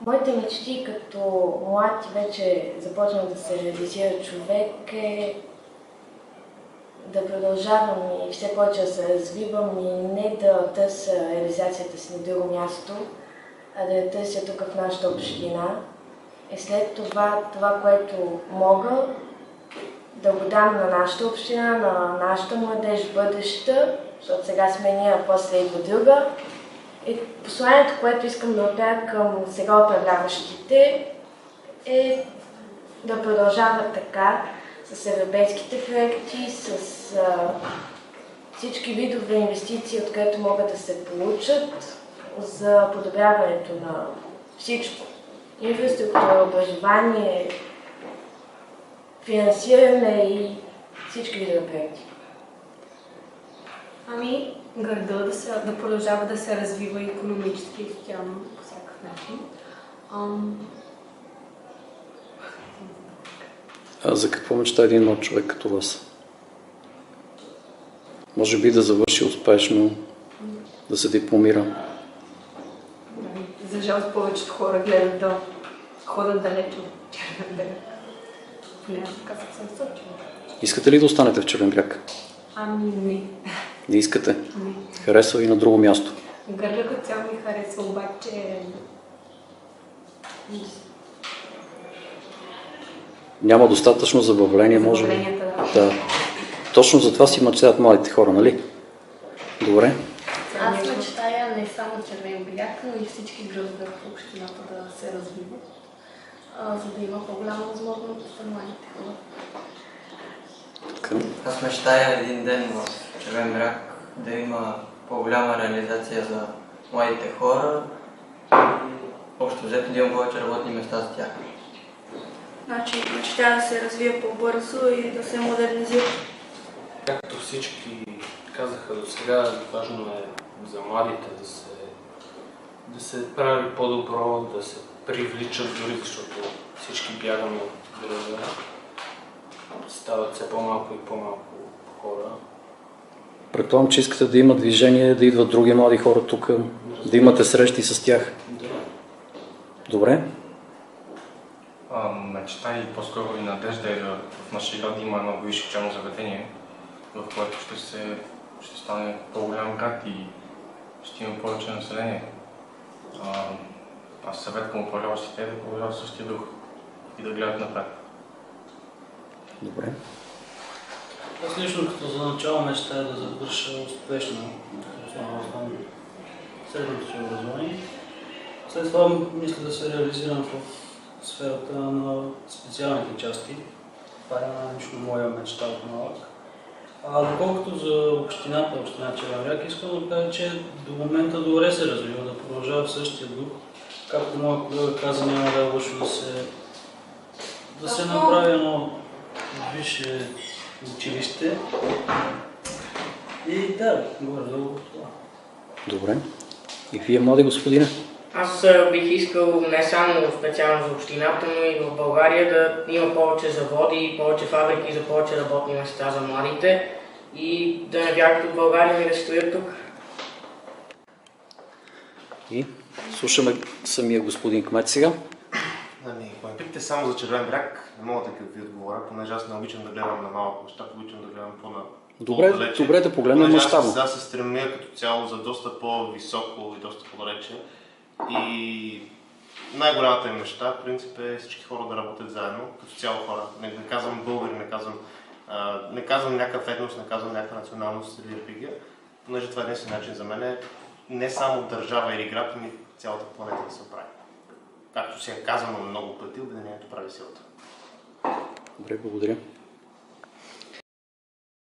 Моите мечти като млад и вече започна да се реализира човек е да продължавам и все повече да се развивам и не да търся реализацията си на друго място, а да я търся тук в нашата община. И след това, това, което мога, да го дам на нашата община, на нашата младеж бъдеща, защото сега сме ние, а после идва друга. И посланието, което искам да отправя към сега управляващите е да продължават така с европейските проекти, с а, всички видове инвестиции, от които могат да се получат за подобряването на всичко. Инфраструктура, образование, финансиране и всички видове проекти. Ами, града да, се, да продължава да се развива економически и социално по всякакъв начин. Ам, А за какво мечта един млад човек като вас? Може би да завърши успешно, да се дипломира. за жалост повечето хора гледат да ходят далеч от Червен бряг. Поне така съм сочила. Искате ли да останете в Червен бряг? Ами не. Не искате. не. Харесва ви на друго място. Гърля като цяло ми харесва, обаче Няма достатъчно забавление, може би. да. Да. Точно за това си мечтаят младите хора, нали? Добре. Аз мечтая не само Червен бряг, но и всички градове в общината да се развиват, за да има по-голяма възможност за младите хора. Така. Аз мечтая един ден в Червен бряг да има по-голяма реализация за младите хора и общо взето да има повече работни места за тях. Значи мечтая да се развие по-бързо и да се модернизира. Както всички казаха до сега, важно е за младите да се, да се прави по-добро, да се привличат дори, защото всички бягаме от града. Стават все по-малко и по-малко хора. Предполагам, че искате да има движение, да идват други млади хора тук, да имате срещи с тях. Добре? А, мечта и по-скоро и надежда е да в нашия град има едно висше учебно заведение, в което ще, се, ще стане по-голям град и ще има повече население. А, аз съвет към управляващите да продължават същия дух и да гледат напред. Добре. Аз лично като за начало мечтая да завърша успешно основно средното си образование. След това мисля да се реализирам в сферата на специалните части. Това е лично моя мечта от малък. А доколкото за общината, община Червенряк, искам да кажа, че до момента добре се развива, да продължава в същия дух. Както моят колега каза, няма да е лошо да се, да се направи едно висше училище. И да, горе-долу това. Добре. И вие, млади господине? Аз бих искал не само специално за общината, но и в България да има повече заводи, повече фабрики за повече работни места за младите и да не бягат от България и да стоят тук. И слушаме самия господин кмет сега. Ами, ако ме питате само за червен бряг, не мога да ви отговоря, понеже аз не обичам да гледам на малък мащаб, обичам да гледам по-на Добре, по-далече. добре да погледнем мащабно. Аз, се стремя като цяло за доста по-високо и доста по-далече. И най-голямата ми мечта, в принцип, е всички хора да работят заедно, като цяло хора. Не, не казвам българи, не казвам, а, не казвам някакъв етнос, не казвам някаква националност или религия, понеже това е единствен начин за мен е не само държава или град, ами цялата планета да се оправи. Както си е казано много пъти, Обединението прави силата. Добре, благодаря.